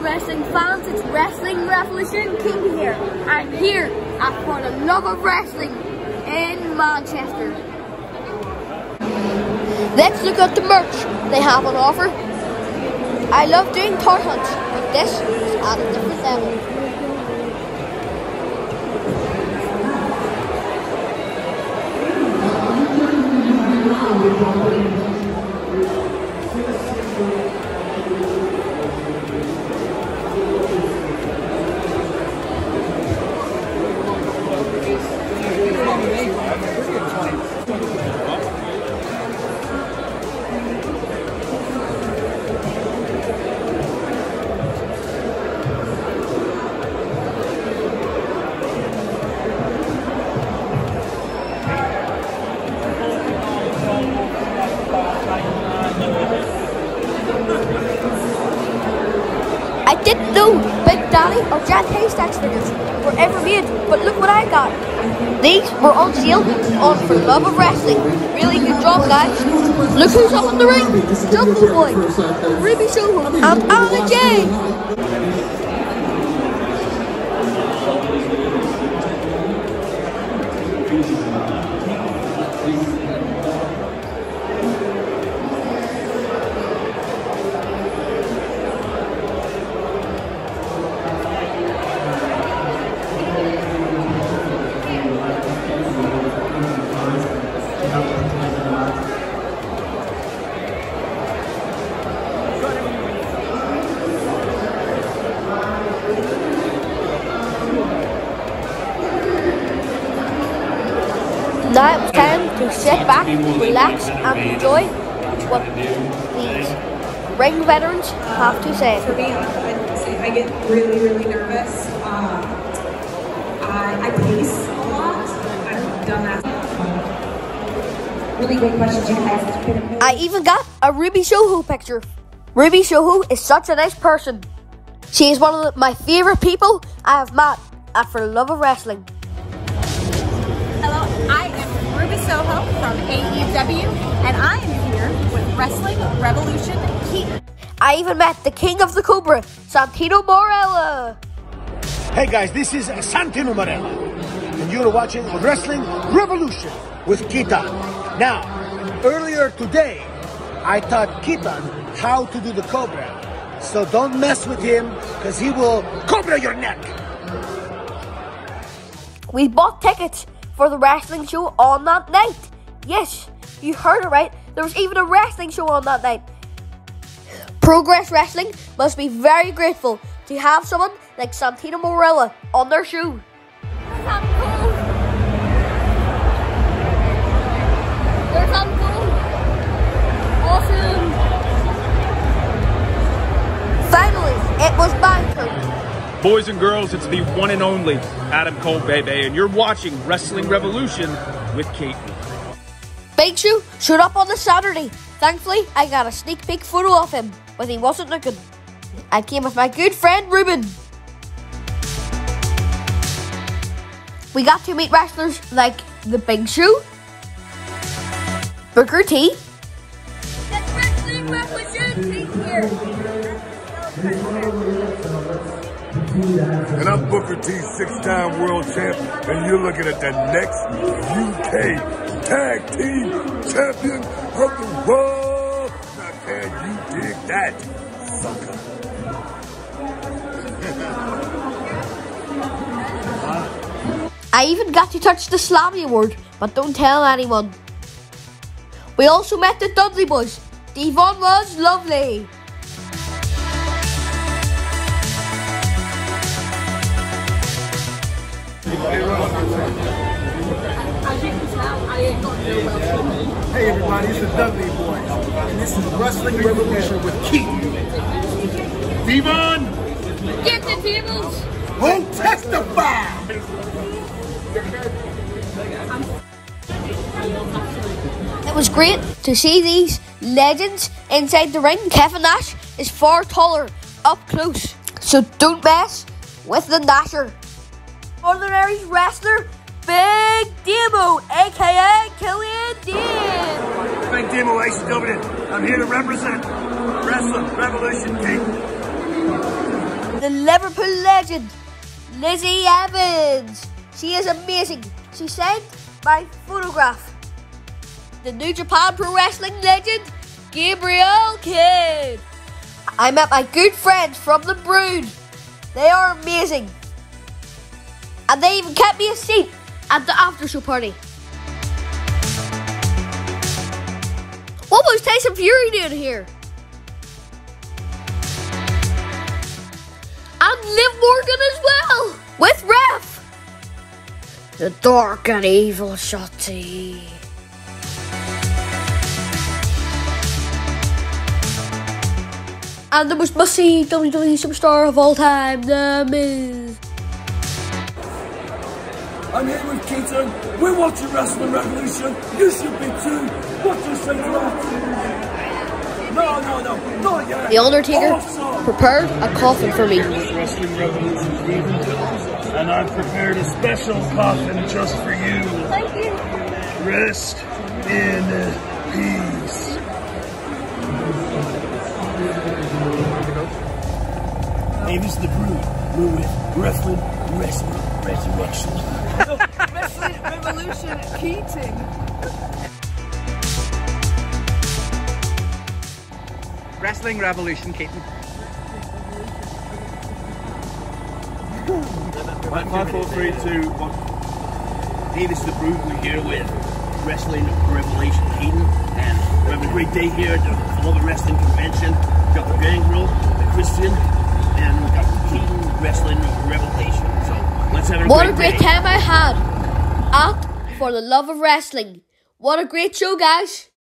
wrestling fans, it's Wrestling Revolution Keaton here. I'm here at For the Love of Wrestling in Manchester. Let's look at the merch they have on offer. I love doing toy hunts, but this is at a different level. I didn't know Big Daddy or Jack Haystacks figures were ever made, but look what I got. These were on sale on For Love of Wrestling. Really good job, guys. Look who's up in the ring. Jungle Boy, Ruby Soho, and Anna time to sit back, relax, and enjoy what these ring veterans have to say. For me, I, get really, really nervous. Um, I, I pace a lot. I've done that. Really great questions, you guys. It's been amazing. I even got a Ruby Soho picture. Ruby Soho is such a nice person. She is one of my favorite people I have met the Love of Wrestling. Soho from AEW, and I am here with Wrestling Revolution Keaton. I even met the king of the Cobra, Santino Marella. Hey guys, this is Santino Marella, and you're watching Wrestling Revolution with Kita. Now, earlier today, I taught Kita how to do the Cobra. So don't mess with him, because he will Cobra your neck. We bought tickets for the wrestling show on that night. Yes, you heard it right. There was even a wrestling show on that night. Progress Wrestling must be very grateful to have someone like Santino Marella on their show. Boys and girls, it's the one and only Adam Cole Bebe, and you're watching Wrestling Revolution with Kate. Big Show showed up on the Saturday. Thankfully, I got a sneak peek photo of him, but he wasn't looking. I came with my good friend Ruben. We got to meet wrestlers like the Big Show, Booker T, And I'm Booker T, six-time world champ, and you're looking at the next UK Tag Team Champion of the world. Now, can you dig that, sucker? I even got to touch the Slammy Award, but don't tell anyone. We also met the Dudley Boys. D-Von was lovely. Hey everybody, it's the Dudley Boys, and this is Wrestling Revolution with Keith. D-Von! Get the tables. Who testify? It was great to see these legends inside the ring. Kevin Nash is far taller up close, so don't mess with the Nasher. Ordinary wrestler, Big Damo, aka Killian Dain. Big Damo ACW. I'm here to represent Wrestling Revolution Keaton. the Liverpool legend, Lizzie Evans. She is amazing. She sent my photograph. The New Japan Pro Wrestling legend, Gabriel Kidd. I met my good friends from the Brood. They are amazing. And they even kept me a seat at the after show party. What was Tyson Fury doing here? And Liv Morgan as well, with Ref. The dark and evil Shotzi. And the most must-see WWE superstar of all time, The Miz. I'm here with Keaton. We're watching Wrestling Revolution. You should be too. What do you say to that? No, no, no, not yet. The Undertaker Awesome. prepare a coffin for me. Wrestling Revolution Steven, and I've prepared a special coffin just for you. Thank you. Rest in peace. Hey, this is the Brood. We're with Wrestling Wrestling Resurrection. Wrestling Revolution Keating. Wrestling Revolution, Keaton. Five, four, three, two, one. Hey, this is the Brood. We're here with Wrestling Revelation Keaton, and we're having a great day here at the Florida Wrestling Convention. We've got the Gangrel, the Christian, and we've got the Keaton Wrestling Revelation. So let's have a What a great great day. time I had at For the Love of Wrestling. What a great show, guys.